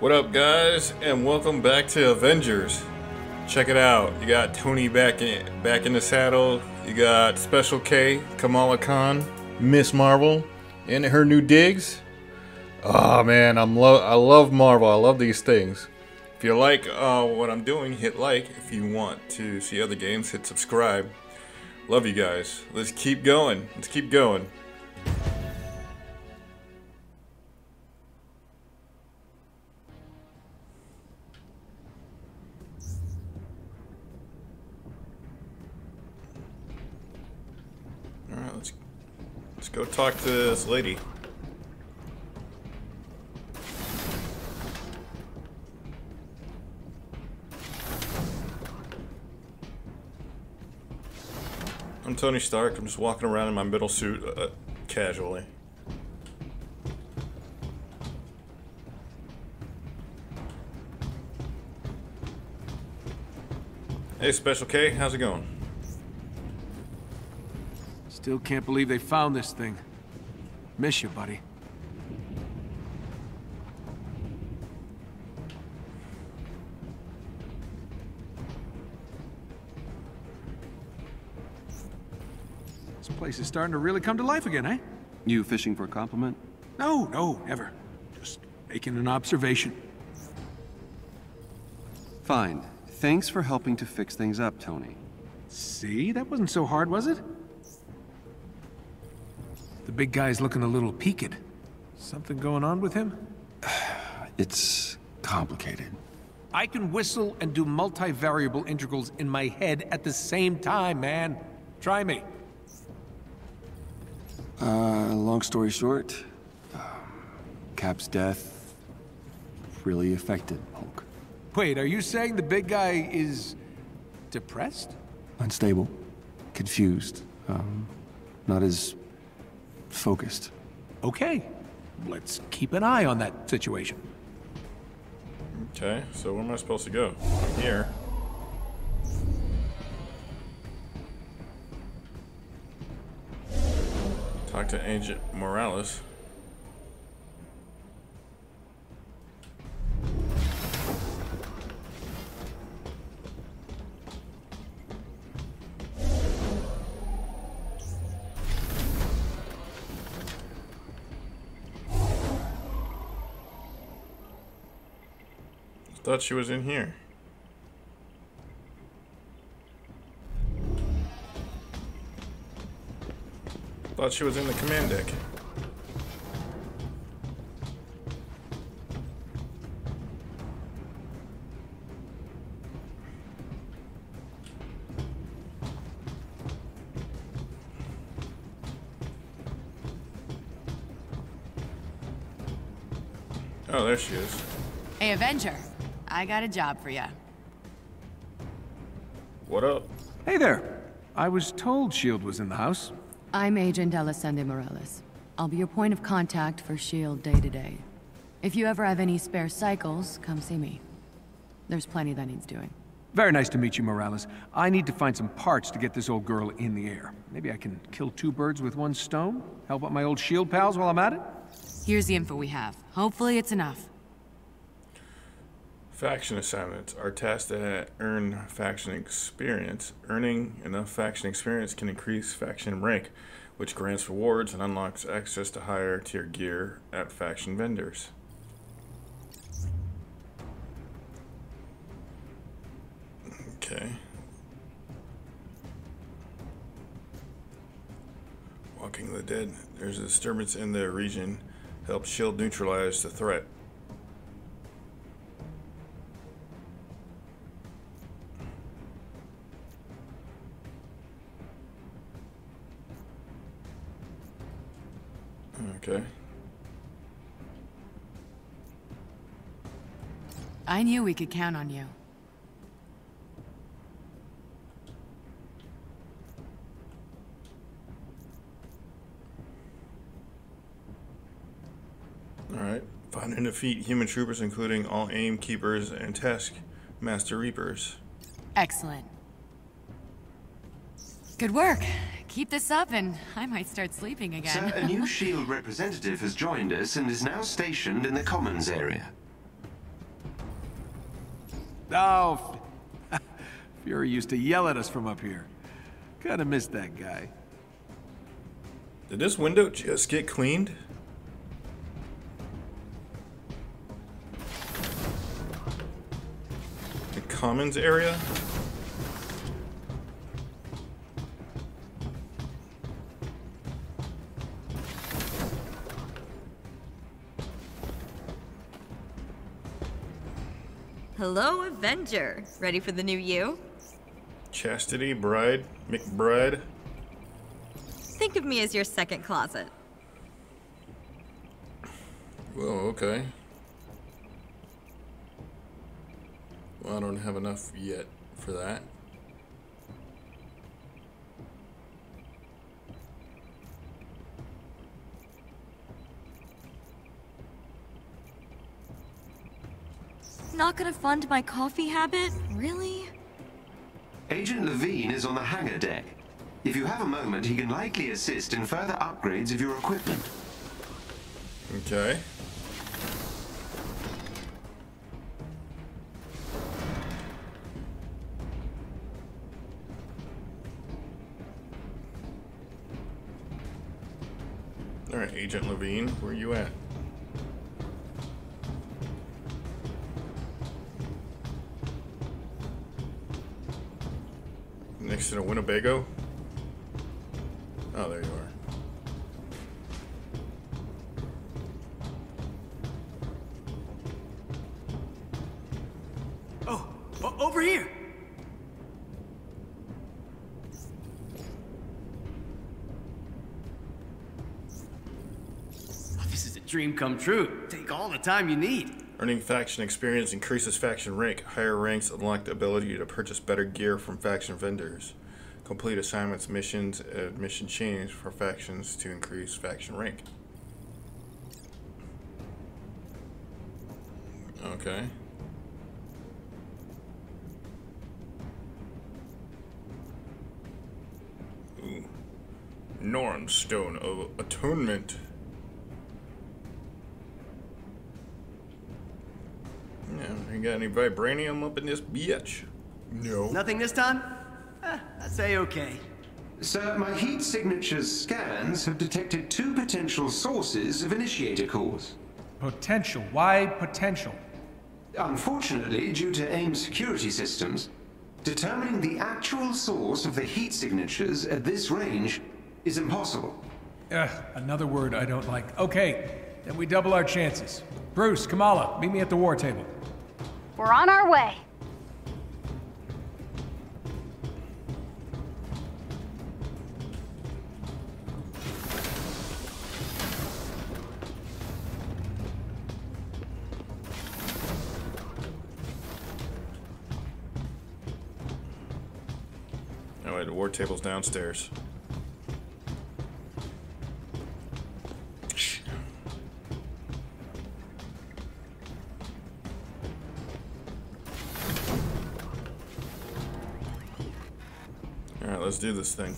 What up, guys, and welcome back to Avengers. Check it out. You got Tony back in back in the saddle. You got Special K, Kamala Khan, Miss Marvel, and her new digs. Oh man, I'm lo- I love Marvel. I love these things. If you like uh, what I'm doing, hit like. If you want to see other games, hit subscribe. Love you guys. Let's keep going. Let's keep going. Let's go talk to this lady. I'm Tony Stark. I'm just walking around in my middle suit uh, casually. Hey, Special K, how's it going? Still can't believe they found this thing. Miss you, buddy. This place is starting to really come to life again, eh? You fishing for a compliment? No, no, never. Just making an observation. Fine. Thanks for helping to fix things up, Tony. See? That wasn't so hard, was it? The big guy's looking a little peaked. Something going on with him? It's complicated. I can whistle and do multivariable integrals in my head at the same time, man. Try me. Uh, long story short, um, Cap's death really affected Hulk. Wait, are you saying the big guy is... depressed? Unstable, confused, um, not as focused. Okay. Let's keep an eye on that situation. Okay, so where am I supposed to go? Here. Talk to Agent Morales. Thought she was in here. Thought she was in the command deck. Oh, there she is. Hey, Avenger. I got a job for you. What up? Hey there. I was told S.H.I.E.L.D. was in the house. I'm Agent Elisande Morales. I'll be your point of contact for S.H.I.E.L.D. day to day. If you ever have any spare cycles, come see me. There's plenty that needs doing. Very nice to meet you, Morales. I need to find some parts to get this old girl in the air. Maybe I can kill two birds with one stone? Help out my old S.H.I.E.L.D. pals while I'm at it? Here's the info we have. Hopefully it's enough. Faction assignments are tasks that earn faction experience. Earning enough faction experience can increase faction rank, which grants rewards and unlocks access to higher tier gear at faction vendors. Okay. Walking the Dead. There's a disturbance in the region. Help shield neutralize the threat. Okay. I knew we could count on you. Alright. Find and defeat human troopers, including all aim keepers and task master reapers. Excellent. Good work. Keep this up and I might start sleeping again. Sir, a new SHIELD representative has joined us and is now stationed in the Commons area. Oh, Fury used to yell at us from up here. Kinda missed that guy. Did this window just get cleaned? The commons area? Hello, Avenger. Ready for the new you? Chastity, Bride, McBride. Think of me as your second closet. Well, okay. Well, I don't have enough yet for that. Not gonna fund my coffee habit? Really? Agent Levine is on the hangar deck. If you have a moment, he can likely assist in further upgrades of your equipment. Okay. Alright, Agent Levine, where you at? Next to the Winnebago? Oh, there you are. Oh, o- over here. Oh, This is a dream come true. Take all the time you need. Earning faction experience increases faction rank. Higher ranks unlock the ability to purchase better gear from faction vendors. Complete assignments, missions, and mission chains for factions to increase faction rank. Okay. Ooh. Norn Stone of Atonement. Yeah, you got any vibranium up in this bitch? No. Nothing this time? I'd say okay. Sir, my heat signatures scans have detected two potential sources of initiator cores. Potential. Why potential? Unfortunately, due to AIM security systems, determining the actual source of the heat signatures at this range is impossible. Ugh, another word I don't like. Okay, then we double our chances. Bruce, Kamala, meet me at the war table. We're on our way. Table's downstairs. Alright, let's do this thing.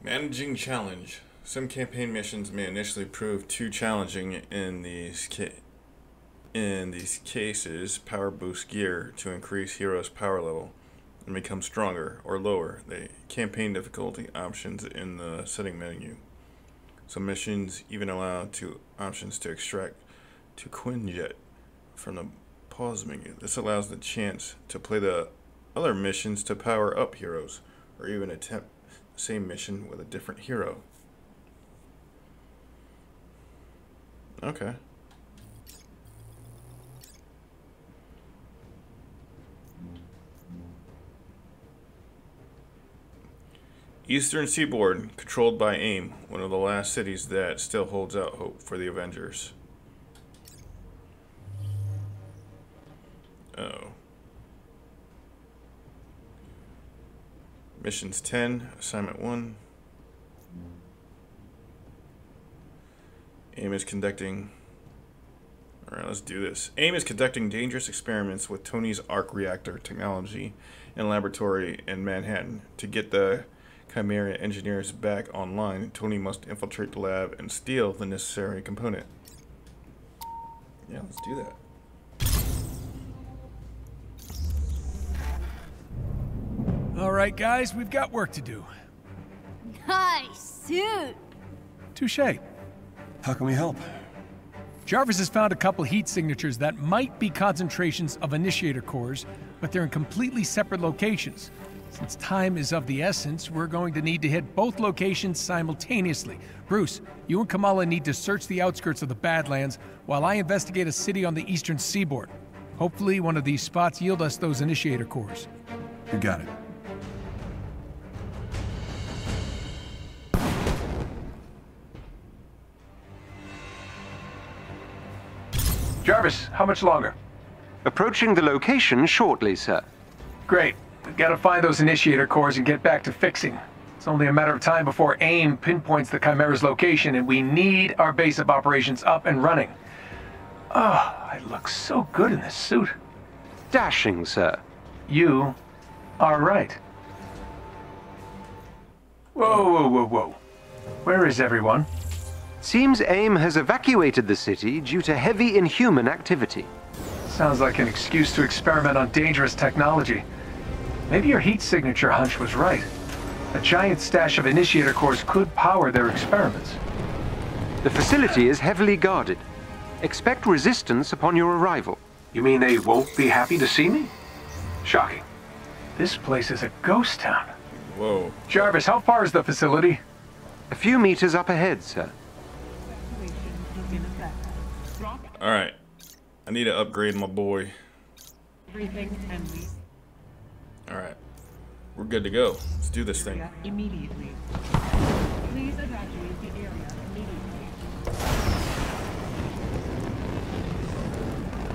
Managing challenge. Some campaign missions may initially prove too challenging in these in these cases, power boost gear to increase heroes' power level and become stronger or lower the campaign difficulty options in the setting menu. Some missions even allow two options to extract to Quinjet from the pause menu. This allows the chance to play the other missions to power up heroes, or even attempt the same mission with a different hero. Okay. Eastern Seaboard, controlled by AIM, one of the last cities that still holds out hope for the Avengers. Oh. Missions 10, Assignment 1. AIM is conducting. Alright, let's do this. AIM is conducting dangerous experiments with Tony's arc reactor technology in laboratory in Manhattan to get the Chimera engineers back online, Tony must infiltrate the lab and steal the necessary component. Yeah, let's do that. All right, guys, we've got work to do. Nice suit. Touche. How can we help? Jarvis has found a couple heat signatures that might be concentrations of initiator cores, but they're in completely separate locations. Since time is of the essence, we're going to need to hit both locations simultaneously. Bruce, you and Kamala need to search the outskirts of the Badlands while I investigate a city on the eastern seaboard. Hopefully, one of these spots yield us those initiator cores. You got it. Jarvis, how much longer? Approaching the location shortly, sir. Great. We've got to find those initiator cores and get back to fixing. It's only a matter of time before AIM pinpoints the Chimera's location, and we need our base of operations up and running. Oh, I look so good in this suit. Dashing, sir. You are right. Whoa, whoa, whoa, whoa. Where is everyone? Seems AIM has evacuated the city due to heavy inhuman activity. Sounds like an excuse to experiment on dangerous technology. Maybe your heat signature hunch was right. A giant stash of initiator cores could power their experiments. The facility is heavily guarded. Expect resistance upon your arrival. You mean they won't be happy to see me? Shocking. This place is a ghost town. Whoa. Jarvis, how far is the facility? A few meters up ahead, sir. Alright. I need to upgrade my boy. Alright. We're good to go. Let's do this thing. Immediately. Please evacuate the area immediately.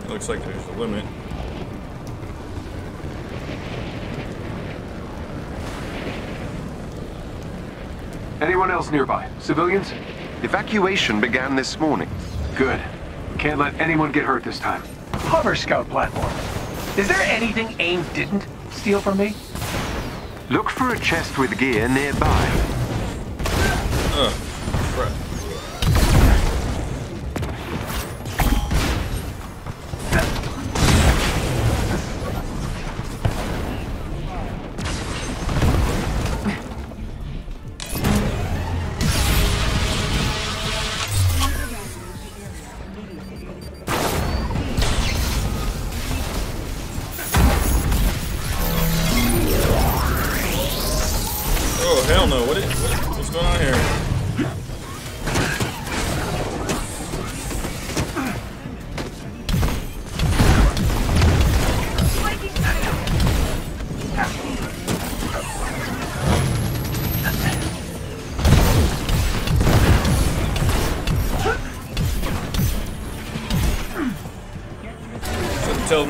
It looks like there's a limit. Anyone else nearby? Civilians? Evacuation began this morning. Good. Can't let anyone get hurt this time. Hover scout platform. Is there anything AIM didn't steal from me? Look for a chest with gear nearby. Ugh.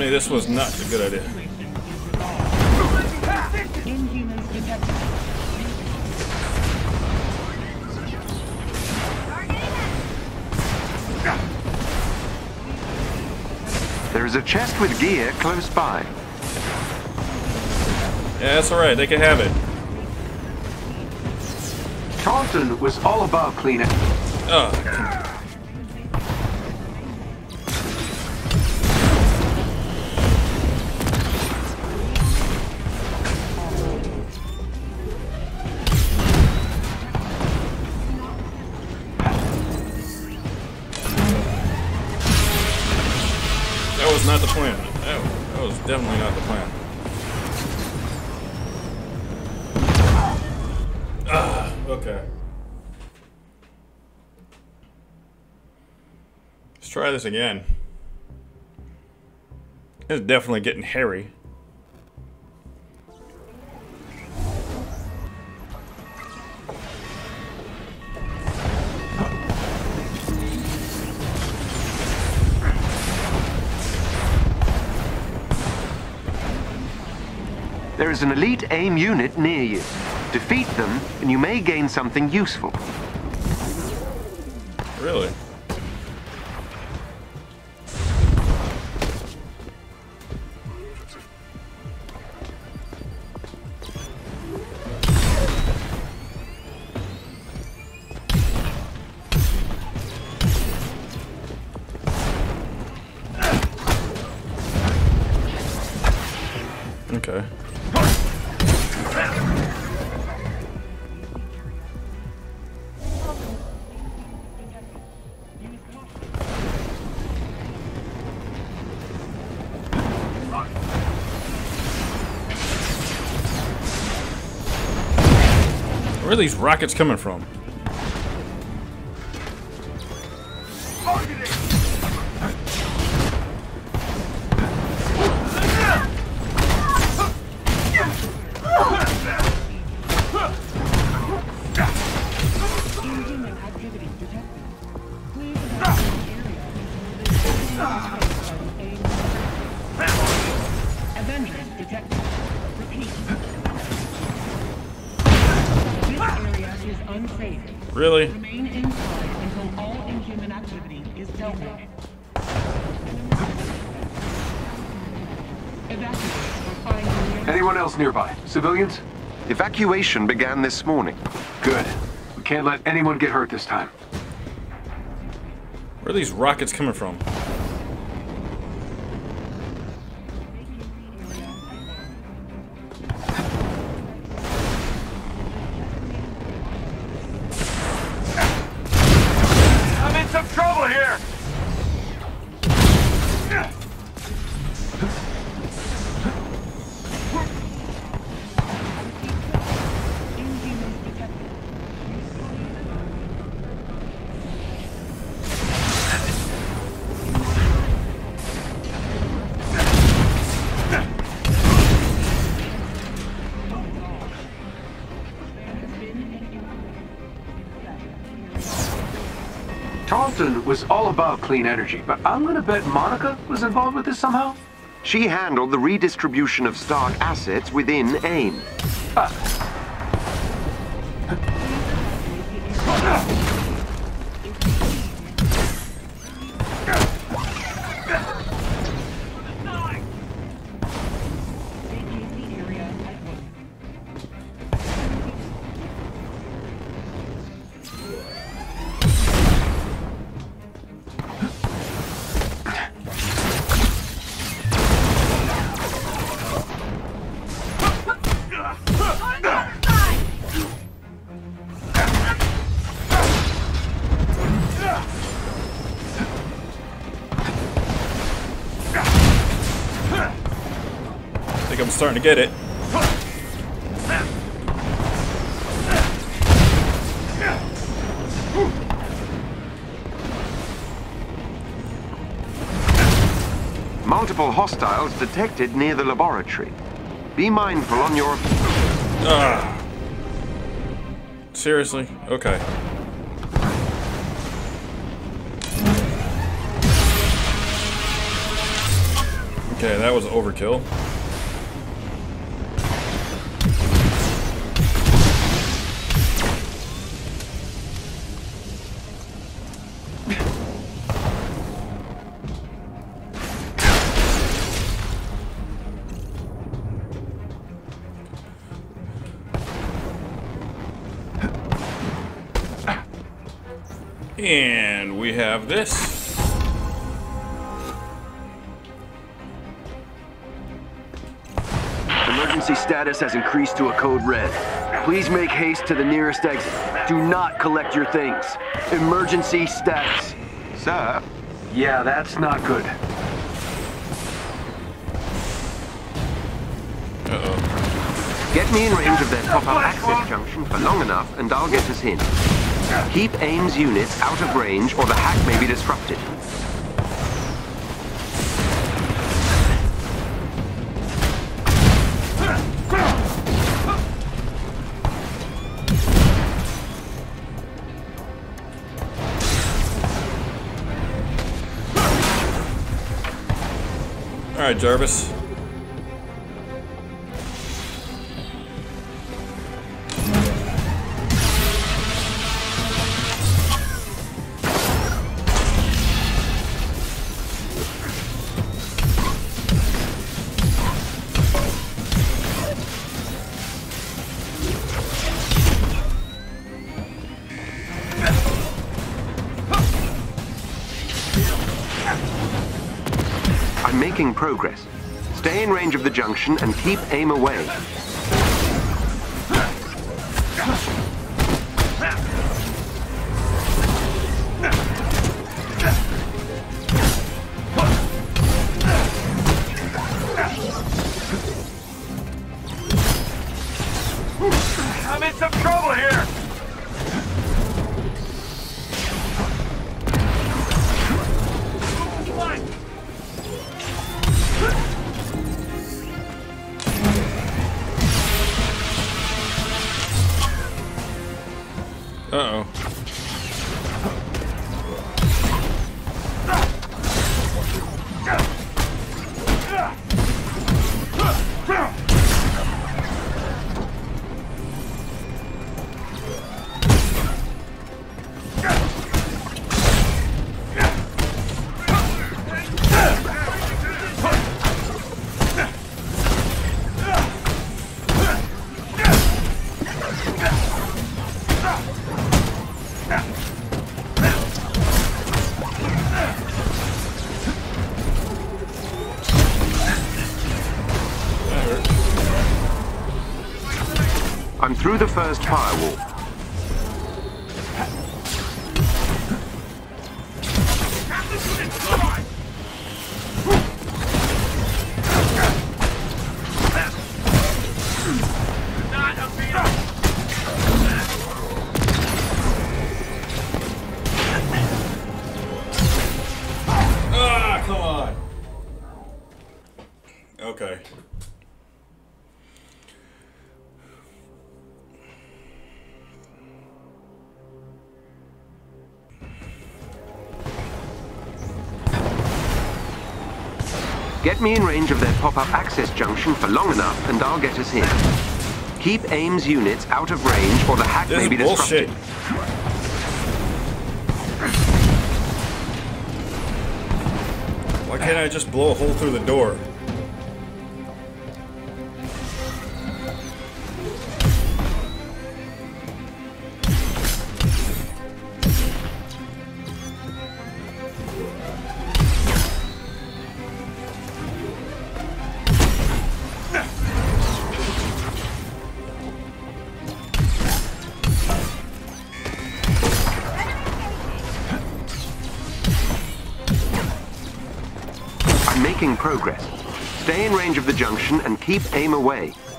Me this was not a good idea. There is a chest with gear close by. Yeah, that's alright. They can have it. Tarleton was all about cleaning. Oh, try this again. It's definitely getting hairy. There is an elite AIM unit near you. Defeat them, and you may gain something useful. Really? Where are these rockets coming from? Evacuation began this morning. Good. We can't let anyone get hurt this time. Where are these rockets coming from? Was all about clean energy, but I'm gonna bet Monica was involved with this somehow? She handled the redistribution of Stark assets within AIM. Starting to get it. Multiple hostiles detected near the laboratory. Be mindful on your... Ah. Seriously? Okay. Okay, that was overkill. And we have this. Emergency status has increased to a code red. Please make haste to the nearest exit. Do not collect your things. Emergency status. Sir, Yeah, that's not good. Uh-oh. get me in range of that pop-up access junction for long enough and I'll get us in. Keep AIM's units out of range or the hack may be disrupted. Alright, Jarvis. Range of the junction and keep aim away. Through the first firewall. Get me in range of their pop-up access junction for long enough and I'll get us here. Keep AIM's units out of range or the hack This may be bullshit. disrupted. Why can't I just blow a hole through the door? Keep AIM away.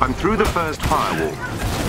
I'm through the first firewall.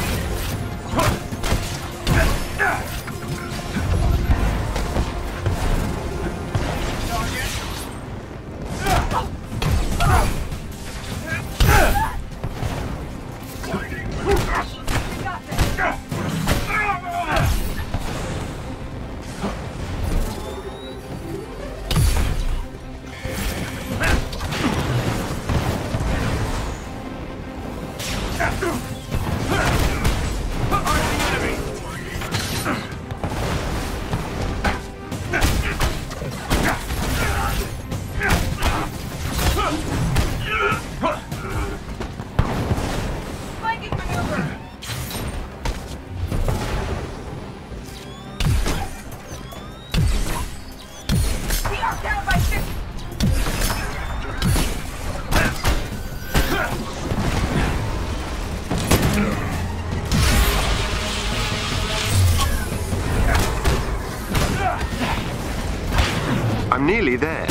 Nearly there.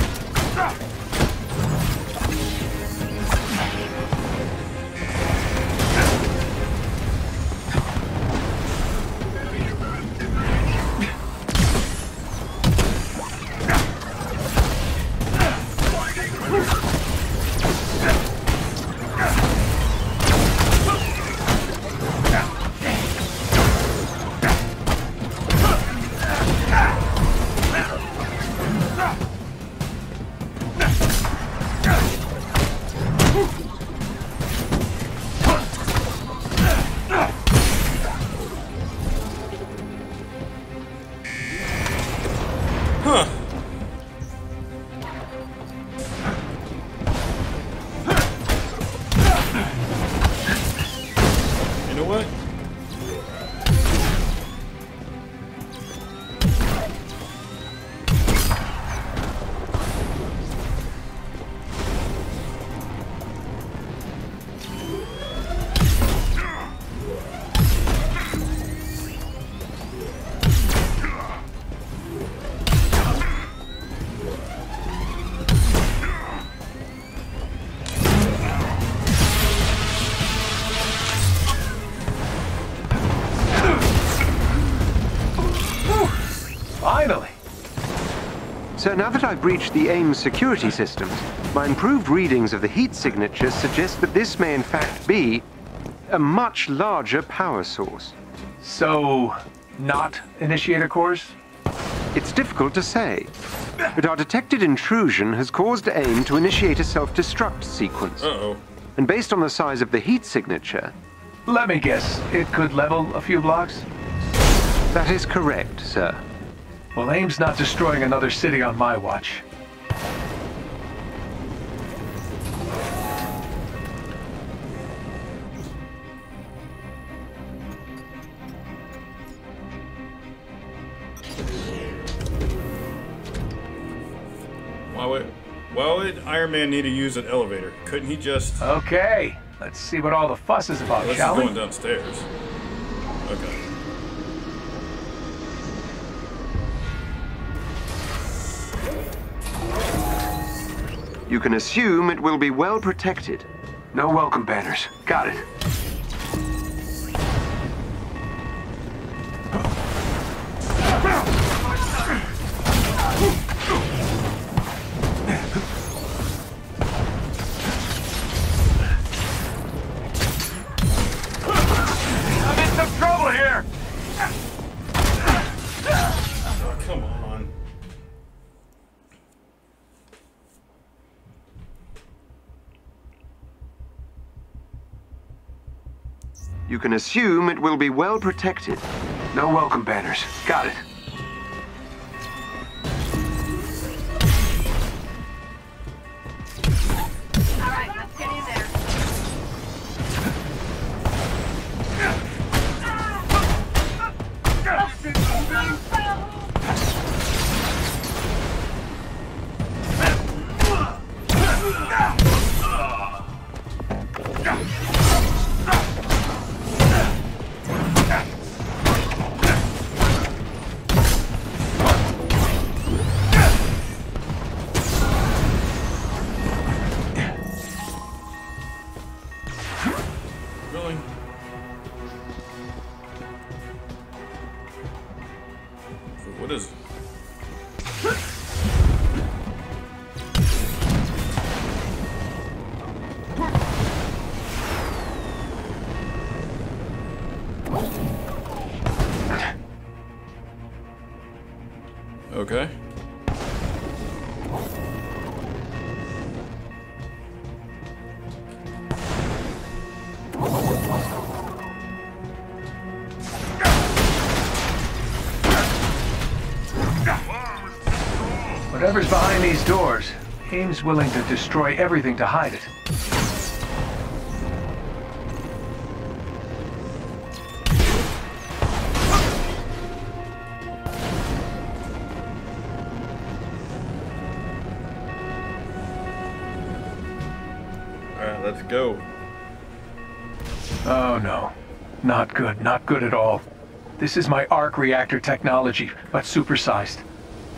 So now that I've breached the AIM security systems, my improved readings of the heat signatures suggest that this may in fact be a much larger power source. So, not initiator cores? It's difficult to say, but our detected intrusion has caused AIM to initiate a self-destruct sequence. Uh-oh. And based on the size of the heat signature, Let me guess, it could level a few blocks? that is correct, sir. Well, AIM's not destroying another city on my watch. Why would, why would Iron Man need to use an elevator? Couldn't he just... Okay, let's see what all the fuss is about, Unless shall he's we? going downstairs. Okay. You can assume it will be well protected. No welcome banners. Got it. Can assume it will be well protected. No welcome banners. Got it. Whatever's behind these doors, AIM's willing to destroy everything to hide it. Not good, not good at all. This is my arc reactor technology, but supersized.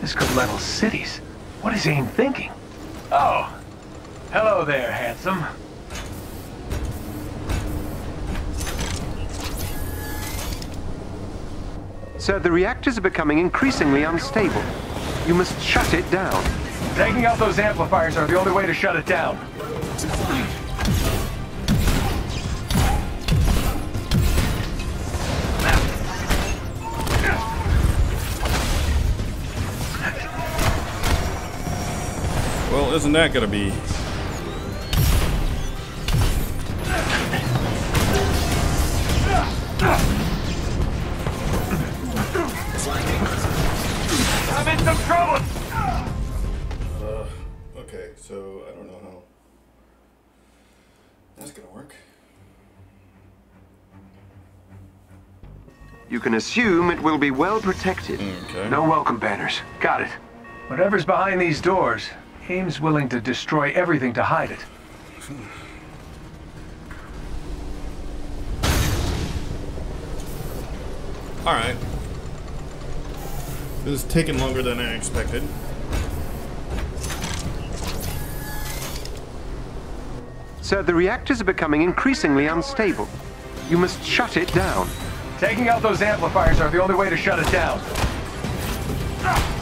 This could level cities. What is AIM thinking? Oh. Hello there, handsome. Sir, the reactors are becoming increasingly unstable. You must shut it down. Taking out those amplifiers are the only way to shut it down. isn't that gonna be? I'm in some trouble! Uh, okay, so I don't know how that's gonna work. You can assume it will be well protected. Mm, okay. No welcome banners. Got it. Whatever's behind these doors, AIM's willing to destroy everything to hide it. Alright. This is taking longer than I expected. Sir, the reactors are becoming increasingly unstable. You must shut it down. Taking out those amplifiers are the only way to shut it down. Lock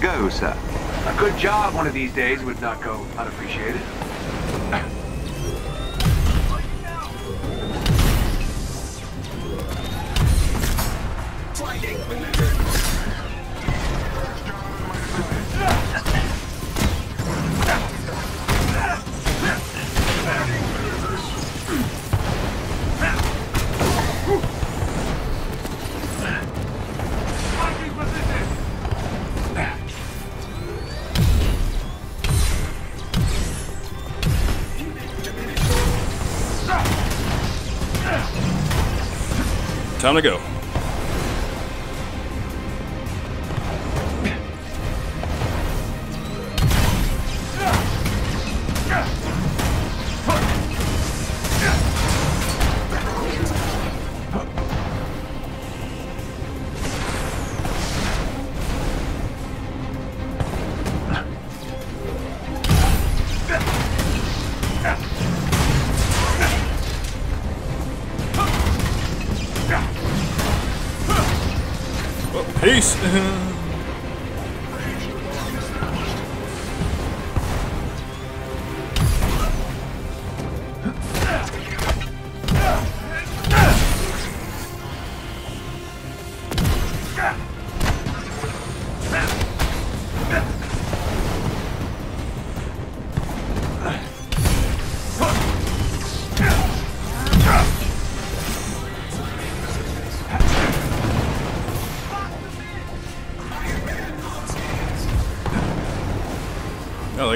go, sir. A good job one of these days would not go unappreciated. Time to go.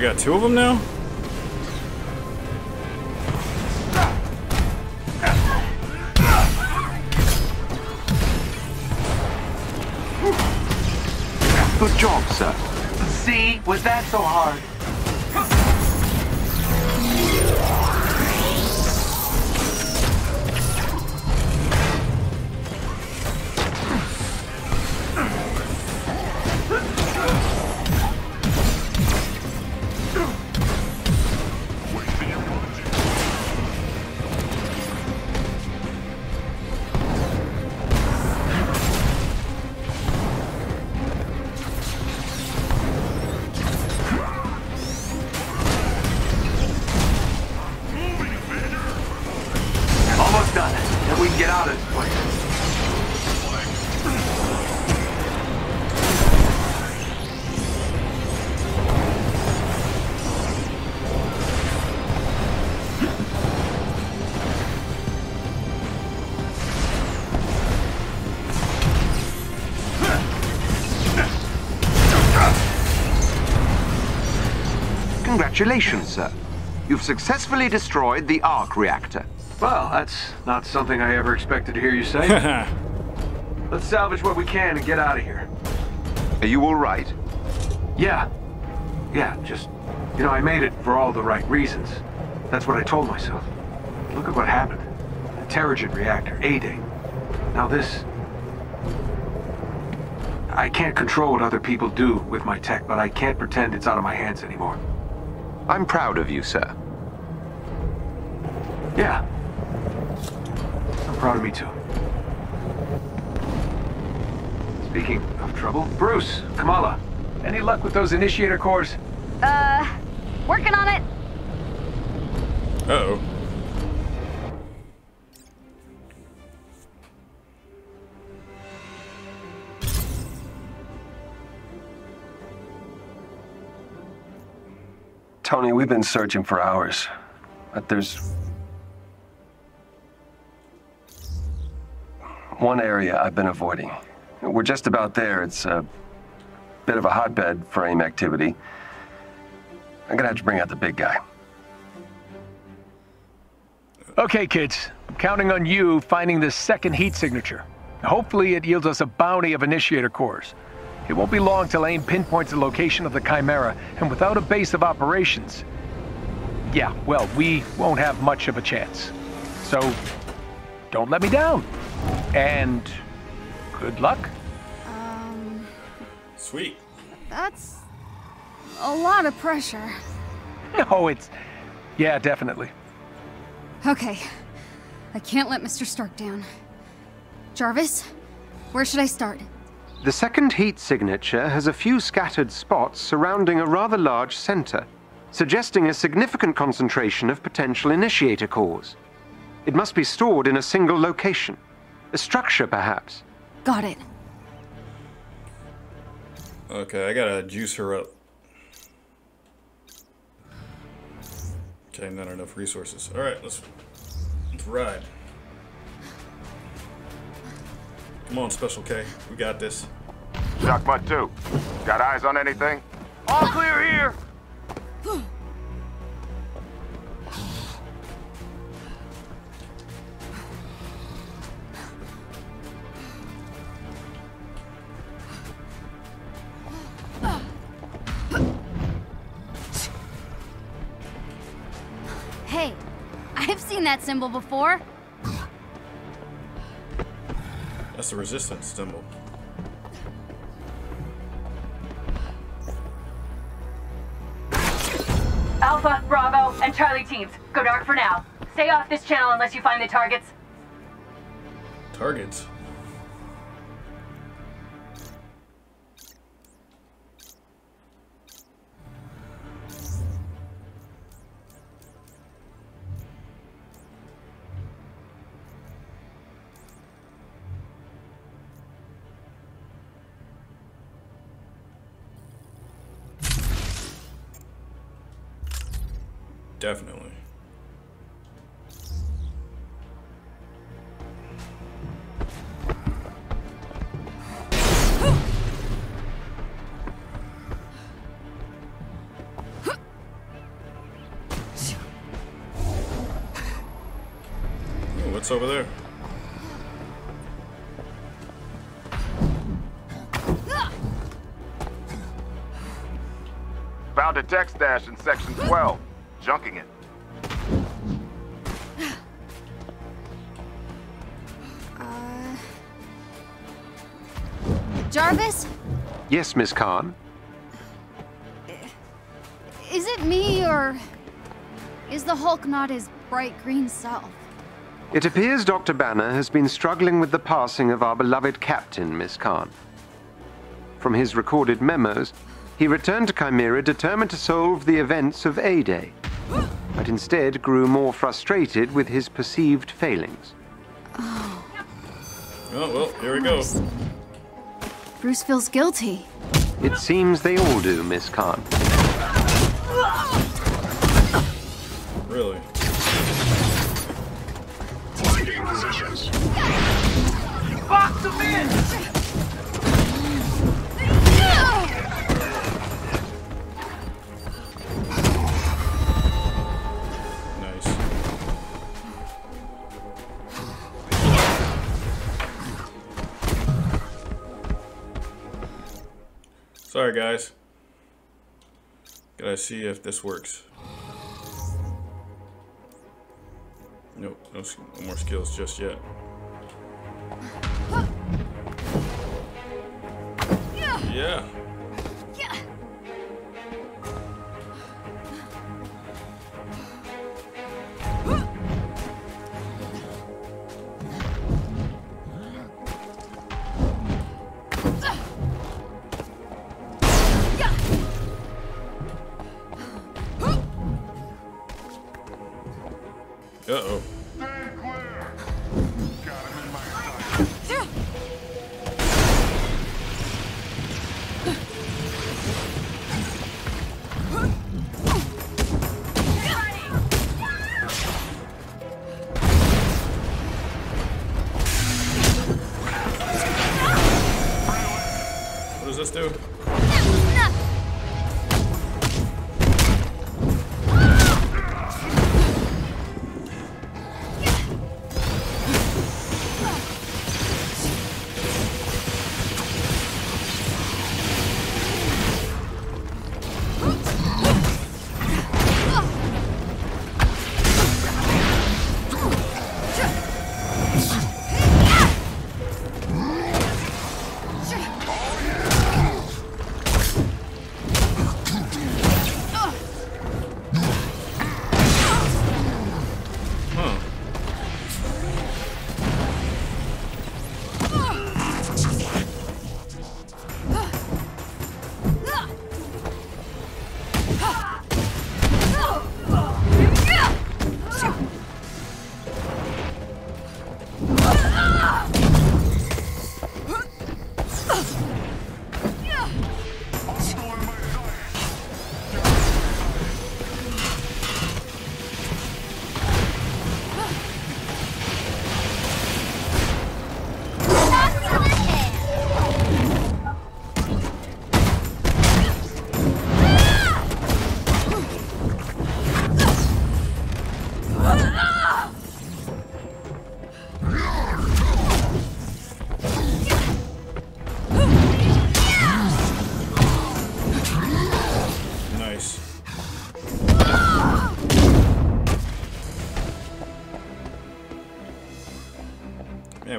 They got two of them now? Good job, sir. See, was that so hard? Congratulations, sir. You've successfully destroyed the arc reactor. Well, that's not something I ever expected to hear you say. Let's salvage what we can and get out of here. Are you all right? Yeah. Yeah, just, you know, I made it for all the right reasons. That's what I told myself. Look at what happened. The Terrigen reactor, A-Day. Now this... I can't control what other people do with my tech, but I can't pretend it's out of my hands anymore. I'm proud of you, sir. Yeah. I'm proud of me too. Speaking of trouble, Bruce, Kamala, any luck with those initiator cores? Uh, working on it. Uh-oh. Tony, we've been searching for hours, but there's one area I've been avoiding. We're just about there. It's a bit of a hotbed for AIM activity. I'm gonna have to bring out the big guy. Okay, kids. I'm counting on you finding this second heat signature. Hopefully it yields us a bounty of initiator cores. It won't be long till AIM pinpoints the location of the Chimera, and without a base of operations... Yeah, well, we won't have much of a chance. So, don't let me down. And good luck. Um, Sweet. that's a lot of pressure. No, it's... Yeah, definitely. Okay. I can't let Mr. Stark down. Jarvis, where should I start? The second heat signature has a few scattered spots surrounding a rather large center, suggesting a significant concentration of potential initiator cores. It must be stored in a single location. A structure, perhaps. Got it. Okay, I gotta juice her up. Okay, not enough resources. Alright, let's let's ride. Come on, Special K. We got this. Shock Mud 2. Got eyes on anything? All clear here. Hey, I've seen that symbol before. The resistance symbol. Alpha, Bravo, and Charlie teams, go dark for now. Stay off this channel unless you find the targets. Targets. What's over there? Found a tech stash in Section 12. Junking it. Uh... Jarvis? Yes, Miss Khan. Is it me, or is the Hulk not his bright green self? It appears Dr. Banner has been struggling with the passing of our beloved captain, Miss Khan. From his recorded memos, he returned to Chimera determined to solve the events of A-Day, but instead grew more frustrated with his perceived failings. Oh, Oh, well, here we go. Bruce feels guilty. It seems they all do, Miss Khan. Really? Box them in! Nice. Sorry guys. Gotta see if this works. Nope, no, no more skills just yet. Yeah. Uh-oh.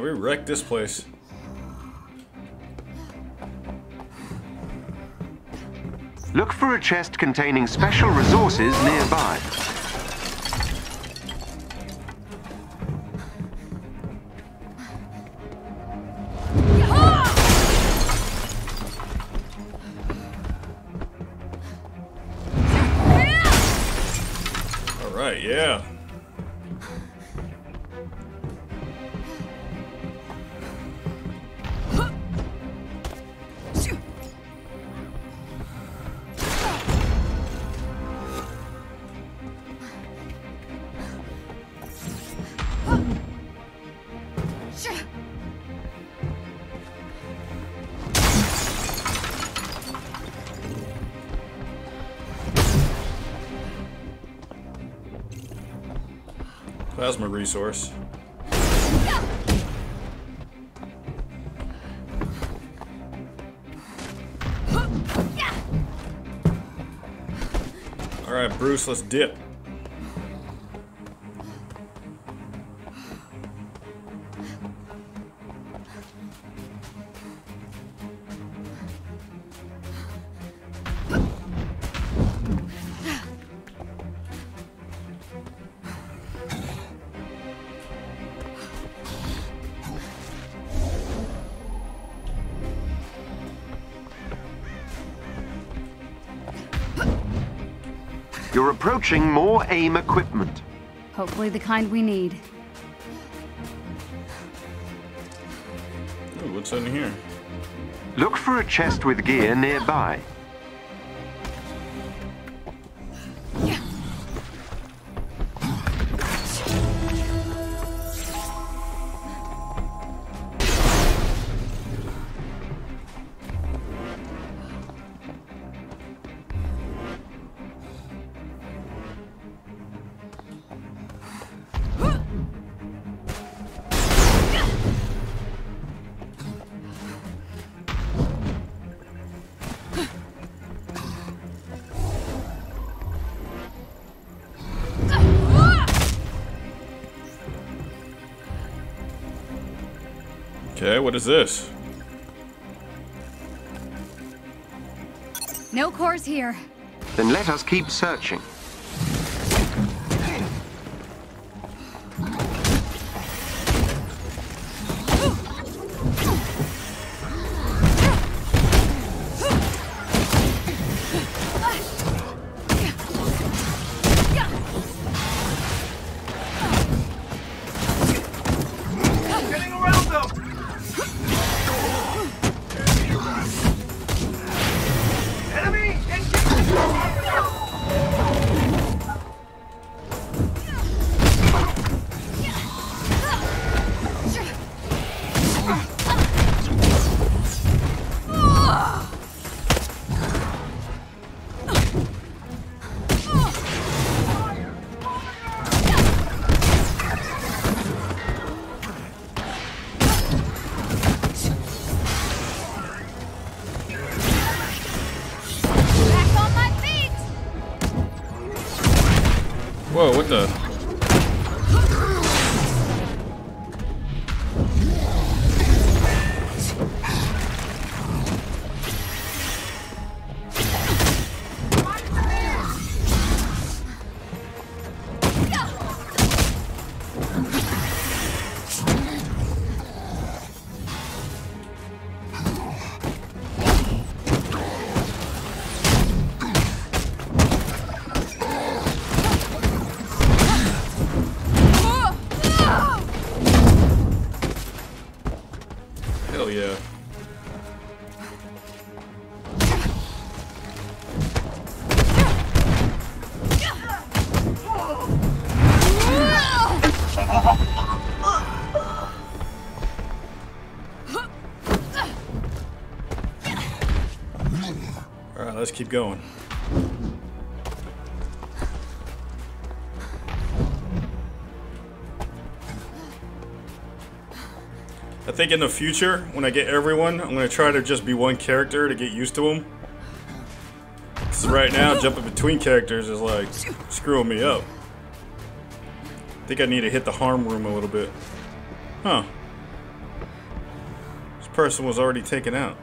We wrecked this place. Look for a chest containing special resources nearby. Plasma resource. All right, Bruce, let's dip. You're approaching more AIM equipment. Hopefully the kind we need. Ooh, what's in here? Look for a chest with gear nearby. What is this? No cores here. Then let us keep searching. Keep going. I think in the future, when I get everyone, I'm gonna try to just be one character to get used to them. Right now, jumping between characters is like screwing me up. I think I need to hit the harm room a little bit. Huh. This person was already taken out.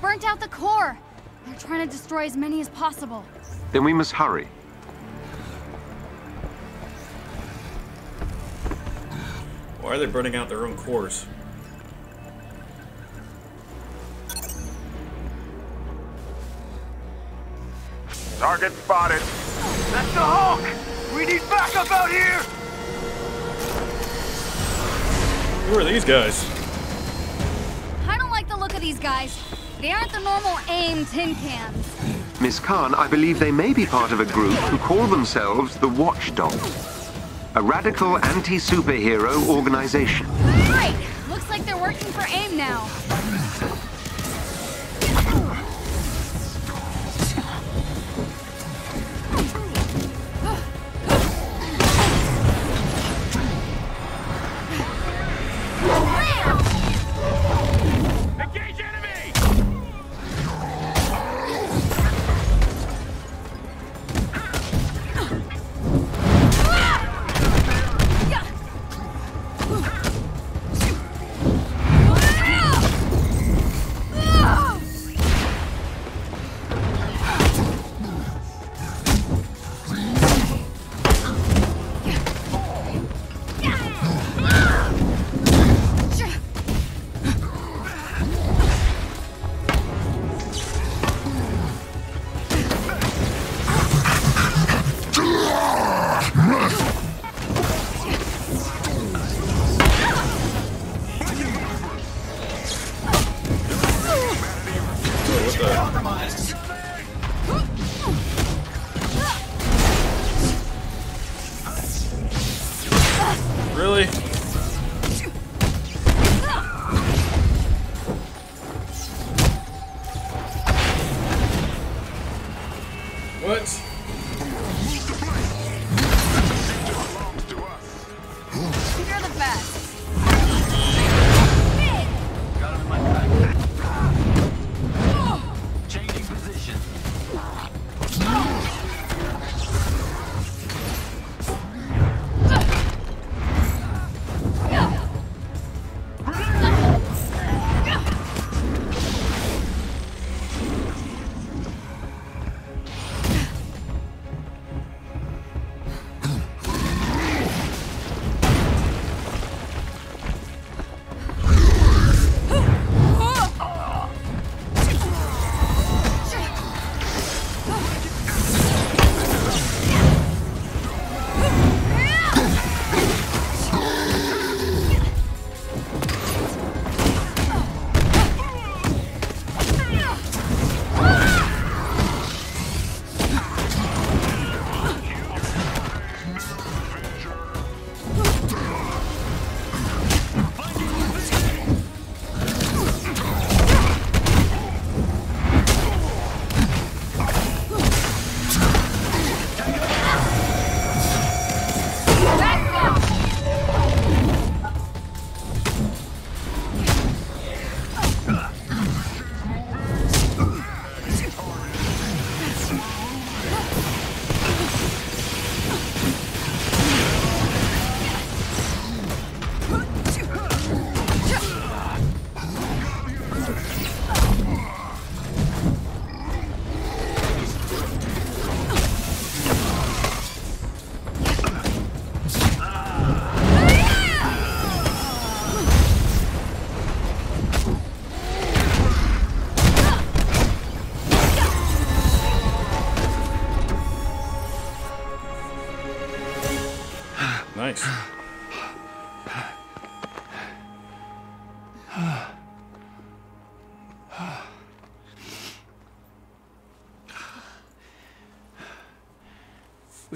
Burnt out the core. They're trying to destroy as many as possible. Then we must hurry. Why are they burning out their own cores? Target spotted. That's the Hulk! We need backup out here! Who are these guys? I don't like the look of these guys. They aren't the normal AIM tin cans. Miss Khan, I believe they may be part of a group who call themselves the Watchdogs. A radical anti-superhero organization. Right! Looks like they're working for AIM now.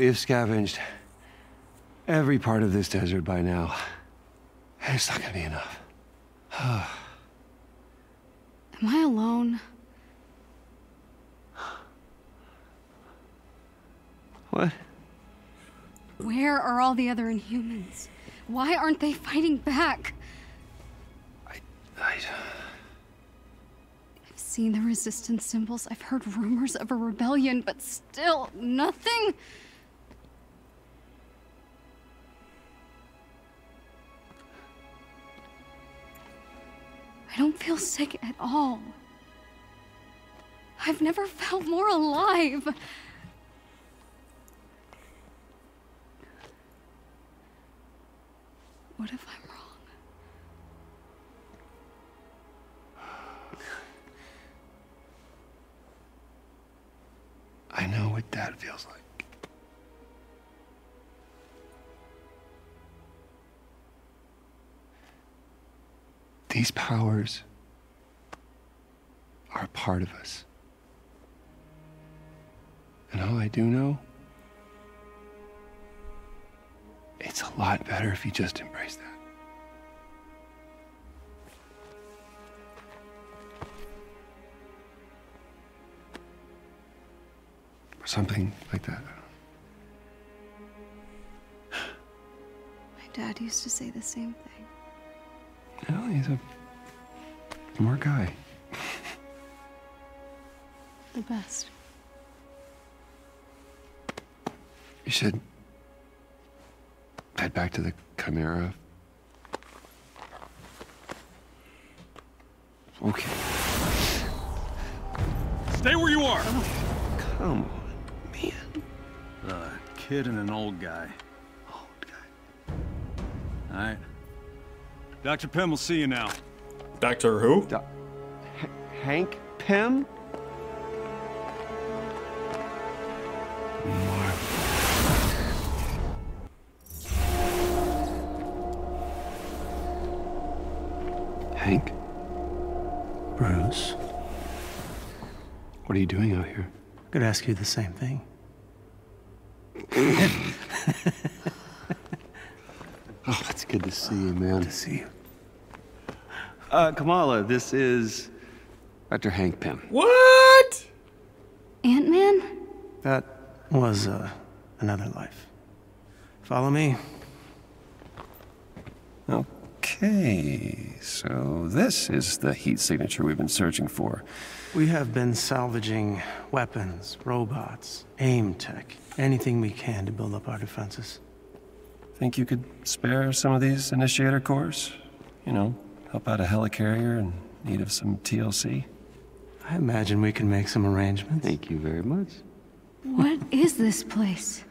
We have scavenged every part of this desert by now. And it's not gonna be enough. Am I alone? What? Where are all the other Inhumans? Why aren't they fighting back? I... I've seen the resistance symbols. I've heard rumors of a rebellion, but still nothing. I don't feel sick at all. I've never felt more alive. What if I'm wrong? I know what Dad feels like. These powers are a part of us. And all I do know, it's a lot better if you just embrace that. Or something like that. My dad used to say the same thing. Well, he's a smart guy. The best. You should head back to the Chimera. Okay. Stay where you are. Come on, man. A kid and an old guy. Old guy. All right. Dr. Pym will see you now. Doctor who? Hank Pym? Hank? Bruce, What are you doing out here? could ask you the same thing. It's good to see you, man. Good to see you. Uh, Kamala, this is Dr. Hank Pym. What? Ant Man? That was uh, another life. Follow me. Okay, so this is the heat signature we've been searching for. We have been salvaging weapons, robots, aim tech, anything we can to build up our defenses. Think you could spare some of these initiator cores? You know, help out a helicarrier in need of some TLC? I imagine we can make some arrangements. Thank you very much. What is this place?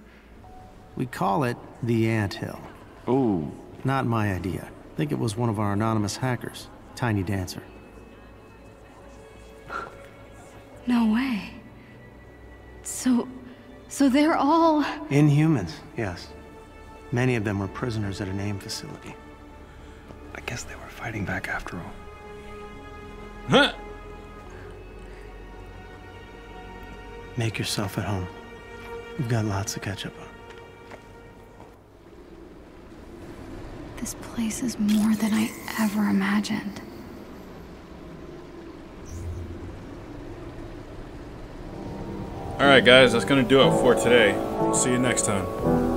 We call it the Ant Hill. Oh. Not my idea. I think it was one of our anonymous hackers, Tiny Dancer. No way. So, so they're all. Inhumans, yes. Many of them were prisoners at an AIM facility. I guess they were fighting back after all. Huh? Make yourself at home. We've got lots to catch up on. This place is more than I ever imagined. Alright, guys, that's gonna do it for today. See you next time.